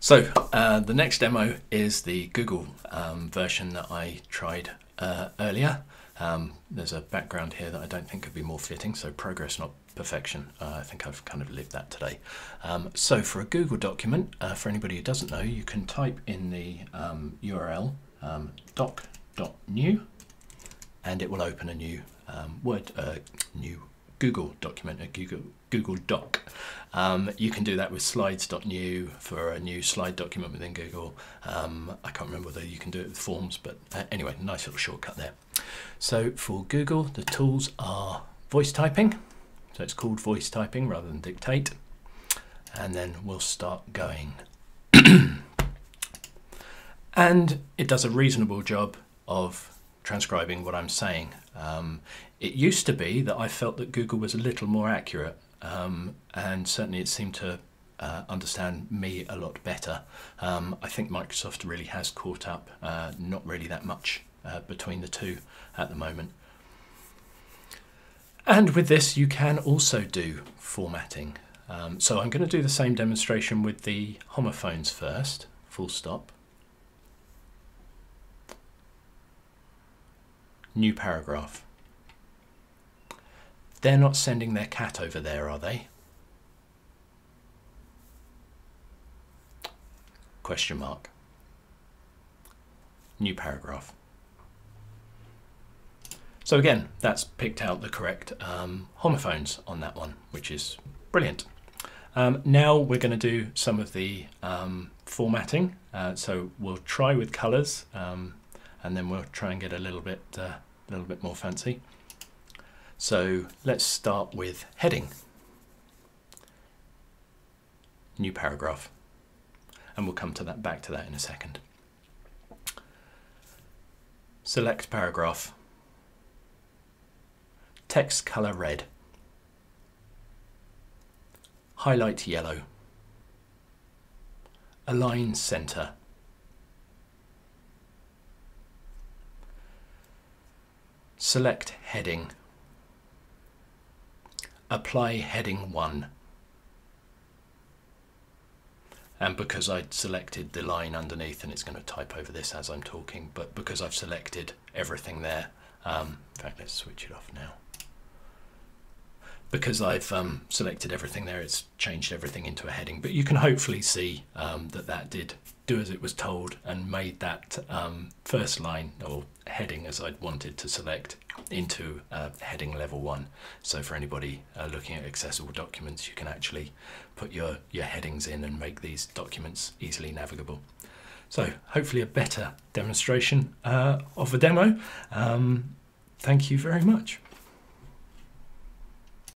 So uh, the next demo is the Google um, version that I tried uh, earlier. Um, there's a background here that I don't think could be more fitting, so progress not perfection. Uh, I think I've kind of lived that today. Um, so for a Google document, uh, for anybody who doesn't know, you can type in the URL um, um, doc.new and it will open a new um, Word, uh, new Google document, a Google Google Doc. Um, you can do that with slides.new for a new slide document within Google. Um, I can't remember whether you can do it with forms, but uh, anyway, nice little shortcut there. So for Google, the tools are voice typing. So it's called voice typing rather than dictate. And then we'll start going. and it does a reasonable job of transcribing what I'm saying. Um, it used to be that I felt that Google was a little more accurate, um, and certainly it seemed to uh, understand me a lot better. Um, I think Microsoft really has caught up, uh, not really that much uh, between the two at the moment. And with this, you can also do formatting. Um, so I'm going to do the same demonstration with the homophones first, full stop. New paragraph. They're not sending their cat over there, are they? Question mark. New paragraph. So again, that's picked out the correct um, homophones on that one, which is brilliant. Um, now we're going to do some of the um, formatting. Uh, so we'll try with colours, um, and then we'll try and get a little bit uh, a little bit more fancy. So let's start with heading. New paragraph. And we'll come to that back to that in a second. Select paragraph. Text color red. Highlight yellow. Align center. Select heading. Apply heading 1. And because I'd selected the line underneath, and it's going to type over this as I'm talking, but because I've selected everything there, um, in fact, let's switch it off now because I've um, selected everything there, it's changed everything into a heading. But you can hopefully see um, that that did do as it was told and made that um, first line or heading as I'd wanted to select into uh, heading level one. So for anybody uh, looking at accessible documents, you can actually put your, your headings in and make these documents easily navigable. So hopefully a better demonstration uh, of a demo. Um, thank you very much.